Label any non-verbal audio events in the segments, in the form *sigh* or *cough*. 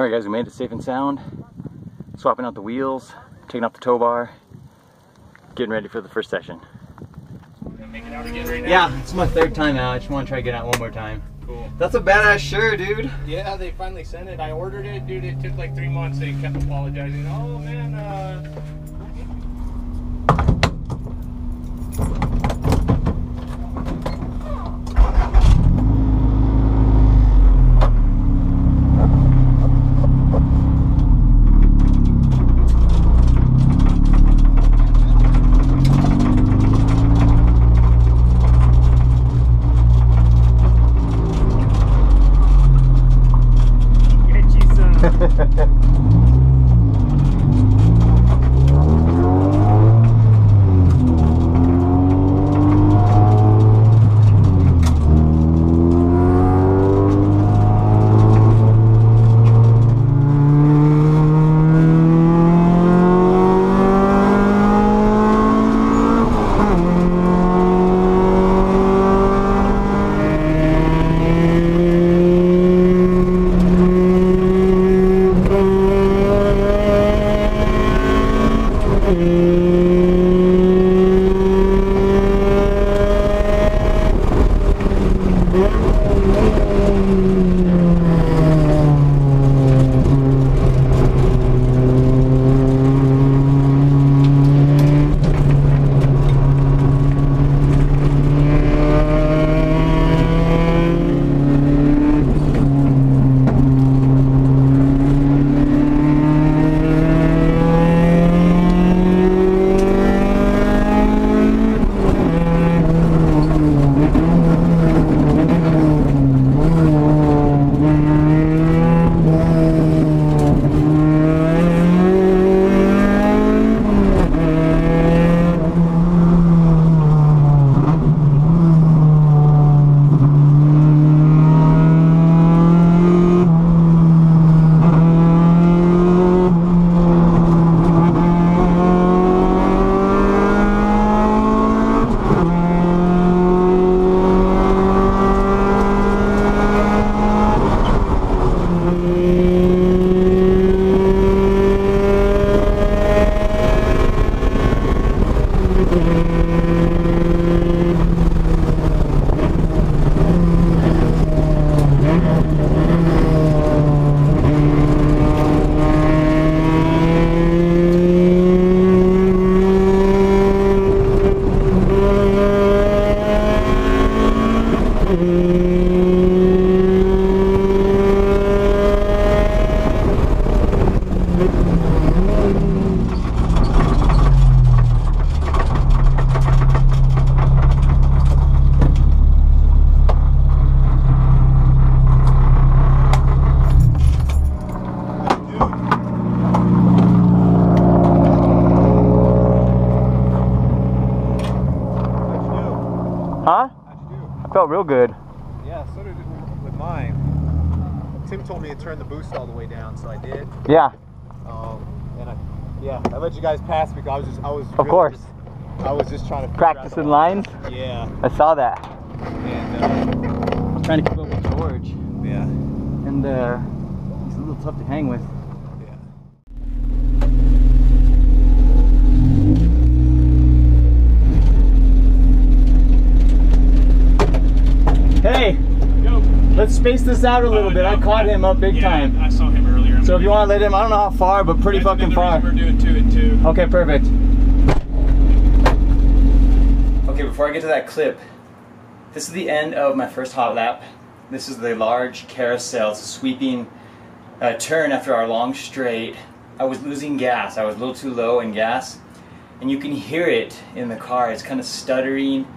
All right, guys, we made it safe and sound. Swapping out the wheels, taking off the tow bar, getting ready for the first session. Right yeah, it's my third time out. I just want to try to get out one more time. Cool. That's a badass shirt, dude. Yeah, they finally sent it. I ordered it, dude. It took like three months. They kept apologizing. Oh man, uh, real good. Yeah, so did it with mine. Tim told me to turn the boost all the way down, so I did. Yeah. Um, and I, yeah, I let you guys pass because I was just, I was. Of really course. Just, I was just trying to practice. practicing lines. Yeah. I saw that. And uh, trying to keep up with George. Yeah. And uh, he's a little tough to hang with. Hey, Yo. let's space this out a little uh, bit. No, I caught him up big yeah, time. I saw him earlier. So if you want to let him, I don't know how far, but pretty That's fucking far. We're doing two and two. Okay, perfect. Okay, before I get to that clip, this is the end of my first hot lap. This is the large carousel. It's a sweeping uh, turn after our long straight. I was losing gas. I was a little too low in gas. And you can hear it in the car. It's kind of stuttering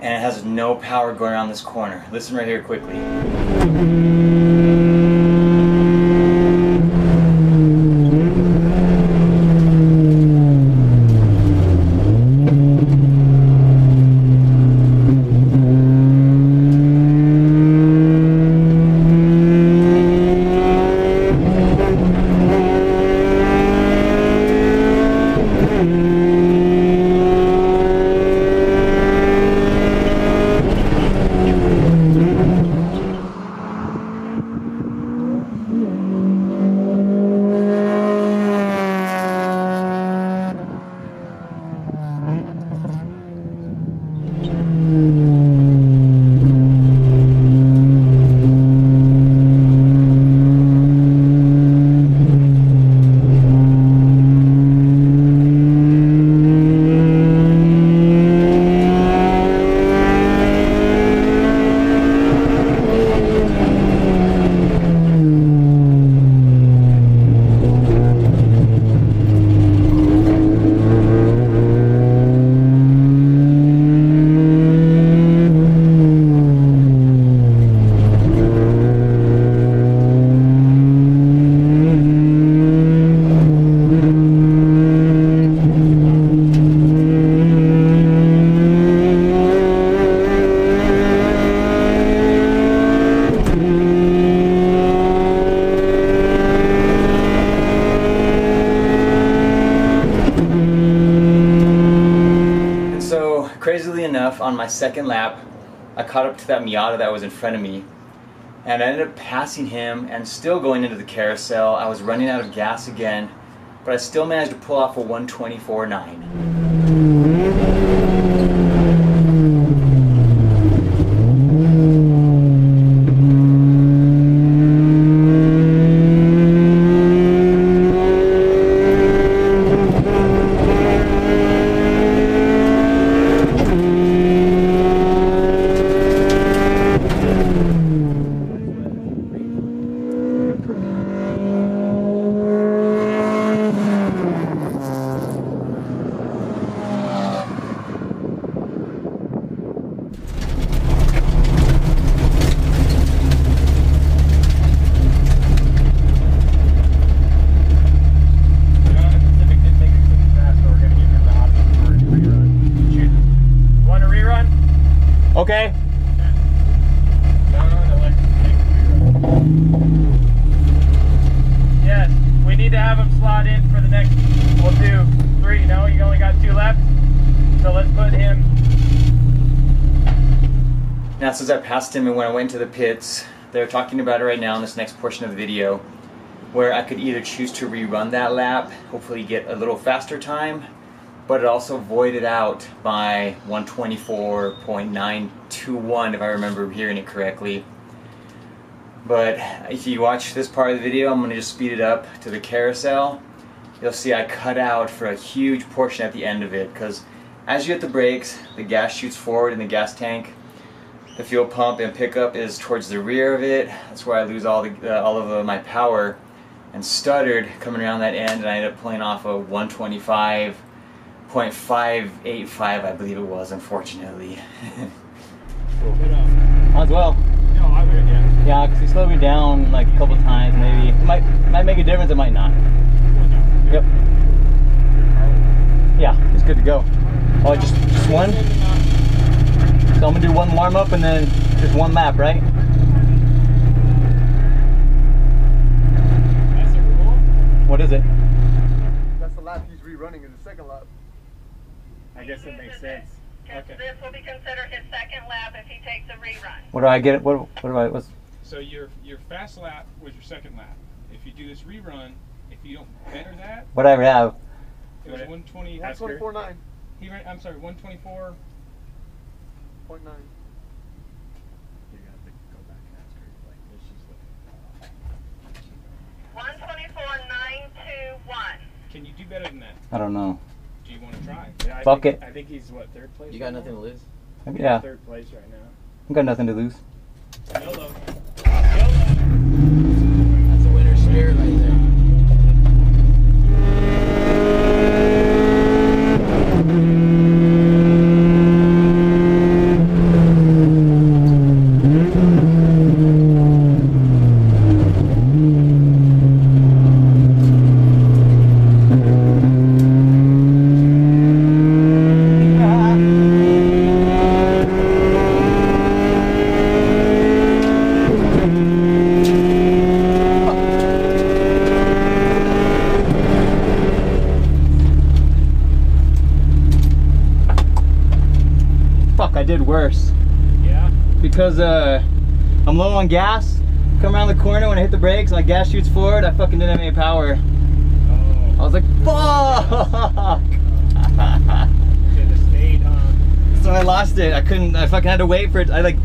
and it has no power going around this corner. Listen right here quickly. My second lap, I caught up to that Miata that was in front of me, and I ended up passing him and still going into the carousel. I was running out of gas again, but I still managed to pull off a 124.9. Pacific did take it pretty fast, so we're gonna give him the option for a rerun. Shoot. Want a rerun? Okay. Yes, we need to have him slot in for the next. We'll do three. No, you only got two left. So let's put him. Now, since I passed him and when I went to the pits, they're talking about it right now in this next portion of the video, where I could either choose to rerun that lap, hopefully get a little faster time, but it also voided out by 124.921 if I remember hearing it correctly. But if you watch this part of the video, I'm going to just speed it up to the carousel. You'll see I cut out for a huge portion at the end of it because as you hit the brakes, the gas shoots forward in the gas tank. The fuel pump and pickup is towards the rear of it. That's where I lose all the uh, all of uh, my power and stuttered coming around that end, and I ended up pulling off a 125.585, I believe it was, unfortunately. As well. No, yeah. Yeah, because he slowed me down like a couple times, maybe. It might might make a difference. It might not. Yep. Yeah, it's good to go. Oh, just just one. So I'm gonna do one warm up and then just one lap, right? That's the rule. What is it? That's the lap he's rerunning in the second lap. I guess it makes sense. Okay. this will be considered his second lap if he takes a rerun. What do I get? What what do I? What's So your your fast lap was your second lap. If you do this rerun, if you don't better that, what I have? it was Right. 120. That's One twenty four He ran, I'm sorry, 124. point nine. You're have to go back and ask her. Like, this is One twenty-four nine two one. Can you do better than that? I don't know. Do you want to try? Yeah, I Fuck think, it. I think he's what third place. You got right nothing now? to lose. Yeah, Third place right now. I got nothing to lose. YOLO. That's a winner spirit right did worse Yeah. because uh, I'm low on gas. Come around the corner when I hit the brakes, my gas shoots forward. I fucking didn't have any power. I Oh. was like, *laughs* fuck. Huh? so I lost it. I couldn't. I fucking had to wait for it. I like,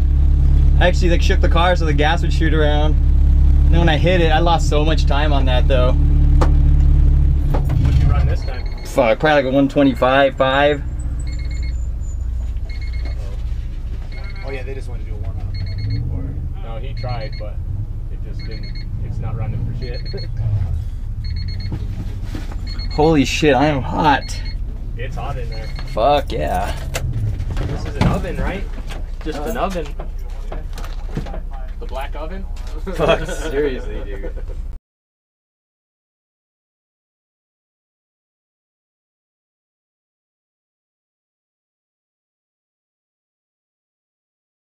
I actually like shook the car so the gas would shoot around. And then when I hit it, I lost so much time on that though. What'd you run this time? Fuck, probably like a 125, five. Oh yeah, they just want to do a warm up. Or no, he tried, but it just didn't. It's not running for shit. *laughs* Holy shit, I am hot. it's hot in there. Fuck yeah. This is an oven, right? Just an uh-huh. oven. The black oven? Fuck. *laughs* Seriously, dude.